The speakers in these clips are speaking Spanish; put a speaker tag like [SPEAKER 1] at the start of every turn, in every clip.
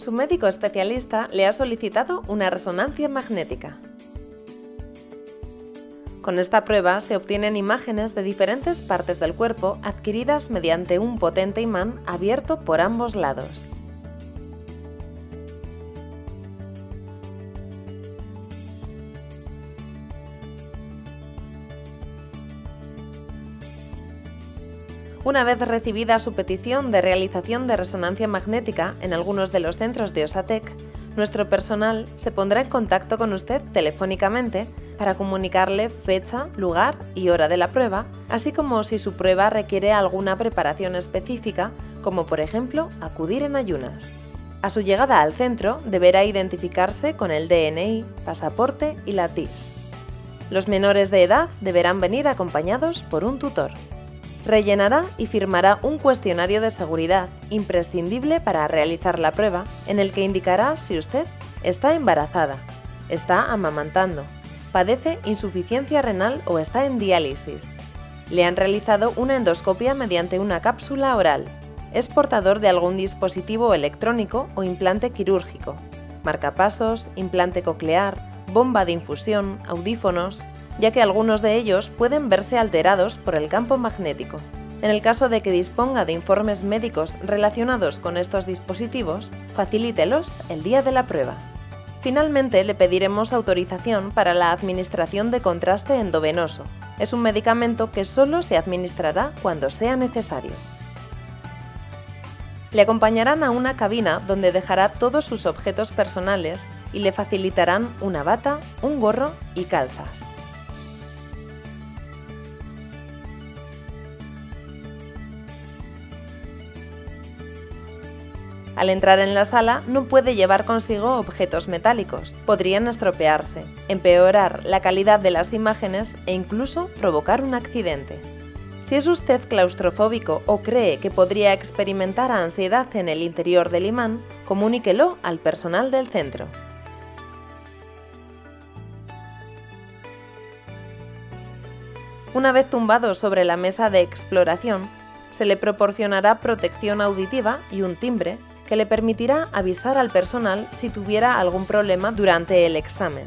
[SPEAKER 1] Su médico especialista le ha solicitado una resonancia magnética. Con esta prueba se obtienen imágenes de diferentes partes del cuerpo adquiridas mediante un potente imán abierto por ambos lados. Una vez recibida su petición de realización de resonancia magnética en algunos de los centros de Osatec, nuestro personal se pondrá en contacto con usted telefónicamente para comunicarle fecha, lugar y hora de la prueba, así como si su prueba requiere alguna preparación específica, como por ejemplo acudir en ayunas. A su llegada al centro deberá identificarse con el DNI, pasaporte y la TIS. Los menores de edad deberán venir acompañados por un tutor. Rellenará y firmará un cuestionario de seguridad imprescindible para realizar la prueba, en el que indicará si usted está embarazada, está amamantando, padece insuficiencia renal o está en diálisis. Le han realizado una endoscopia mediante una cápsula oral. Es portador de algún dispositivo electrónico o implante quirúrgico, marcapasos, implante coclear, bomba de infusión, audífonos, ya que algunos de ellos pueden verse alterados por el campo magnético. En el caso de que disponga de informes médicos relacionados con estos dispositivos, facilítelos el día de la prueba. Finalmente, le pediremos autorización para la administración de contraste endovenoso. Es un medicamento que solo se administrará cuando sea necesario. Le acompañarán a una cabina donde dejará todos sus objetos personales y le facilitarán una bata, un gorro y calzas. Al entrar en la sala no puede llevar consigo objetos metálicos, podrían estropearse, empeorar la calidad de las imágenes e incluso provocar un accidente. Si es usted claustrofóbico o cree que podría experimentar ansiedad en el interior del imán, comuníquelo al personal del centro. Una vez tumbado sobre la mesa de exploración, se le proporcionará protección auditiva y un timbre que le permitirá avisar al personal si tuviera algún problema durante el examen.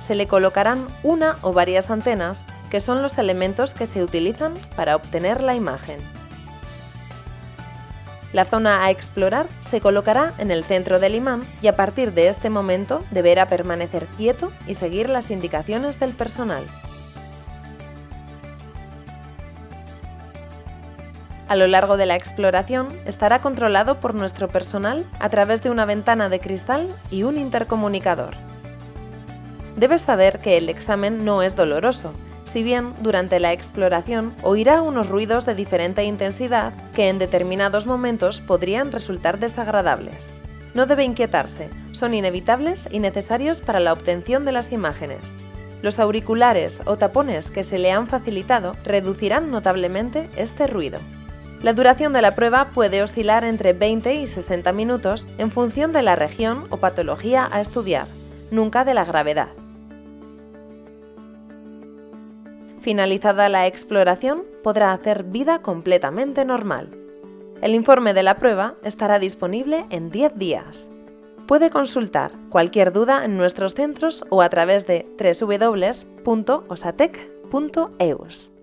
[SPEAKER 1] Se le colocarán una o varias antenas, que son los elementos que se utilizan para obtener la imagen. La zona a explorar se colocará en el centro del imán y a partir de este momento deberá permanecer quieto y seguir las indicaciones del personal. A lo largo de la exploración estará controlado por nuestro personal a través de una ventana de cristal y un intercomunicador. Debes saber que el examen no es doloroso, si bien durante la exploración oirá unos ruidos de diferente intensidad que en determinados momentos podrían resultar desagradables. No debe inquietarse, son inevitables y necesarios para la obtención de las imágenes. Los auriculares o tapones que se le han facilitado reducirán notablemente este ruido. La duración de la prueba puede oscilar entre 20 y 60 minutos en función de la región o patología a estudiar, nunca de la gravedad. Finalizada la exploración, podrá hacer vida completamente normal. El informe de la prueba estará disponible en 10 días. Puede consultar cualquier duda en nuestros centros o a través de www.osatec.eus.